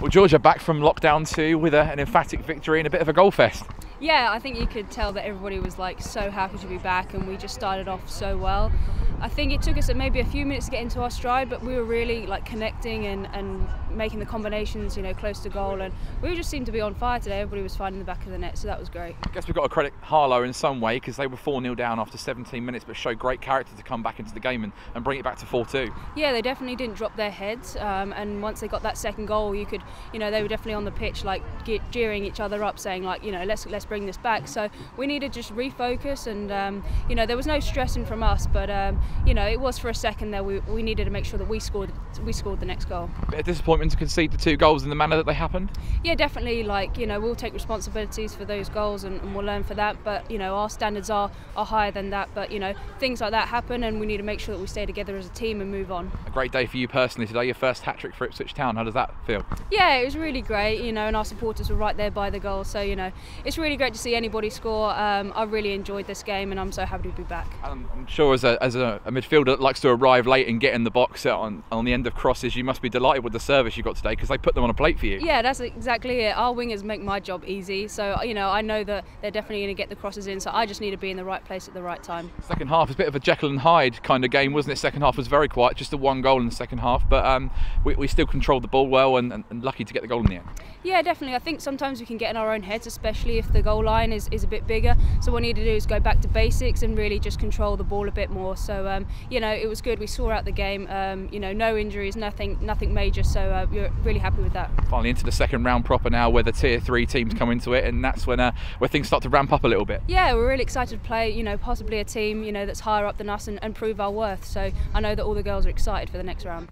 Well, Georgia back from lockdown two with a, an emphatic victory and a bit of a goal fest. Yeah, I think you could tell that everybody was like so happy to be back, and we just started off so well. I think it took us maybe a few minutes to get into our stride, but we were really like connecting and, and making the combinations, you know, close to goal, and we just seemed to be on fire today. Everybody was finding the back of the net, so that was great. I guess we've got to credit Harlow in some way because they were 4 0 down after 17 minutes, but showed great character to come back into the game and, and bring it back to 4 2. Yeah, they definitely didn't drop their heads, um, and once they got that second goal, you could, you know, they were definitely on the pitch like jeering each other up, saying like, you know, let's let's bring this back. So we needed to just refocus, and um, you know, there was no stressing from us, but um, you know, it was for a second there, we, we needed to make sure that we scored we scored the next goal. Bit of disappointment to concede the two goals in the manner that they happened. Yeah, definitely. Like you know, we'll take responsibilities for those goals and, and, we'll learn for that. But you know, our standards are are higher than that. But you know, things like that happen, and we need to make sure that we stay together as a team and move on. A great day for you personally today. Your first hat trick for Ipswich Town. How does that feel? Yeah, it was really great. You know, and our supporters were right there by the goal. So you know, it's really great to see anybody score. Um, I really enjoyed this game, and I'm so happy to be back. I'm sure as a, as a, a midfielder that likes to arrive late and get in the box on, on the end of crosses, you must be delighted with the service you got today because they put them on a plate for you. Yeah, that's exactly it. Our wingers make my job easy. So, you know, I know that they're definitely going to get the crosses in. So I just need to be in the right place at the right time. Second half was a bit of a Jekyll and Hyde kind of game, wasn't it? Second half was very quiet, just the one goal in the second half. But um, we, we, still controlled the ball well and, and, and, lucky to get the goal in the end. Yeah, definitely. I think sometimes we can get in our own heads, especially if the goal line is, is a bit bigger. So what we need to do is go back to basics and really just control the ball a bit more. So, um, you know, it was good. We saw out the game. Um, you know, no injuries, nothing, nothing major. So uh, we're really happy with that. Finally into the second round proper now, where the tier three teams come into it, and that's when uh, where things start to ramp up a little bit. Yeah, we're really excited to play. You know, possibly a team you know that's higher up than us and, and prove our worth. So I know that all the girls are excited for the next round.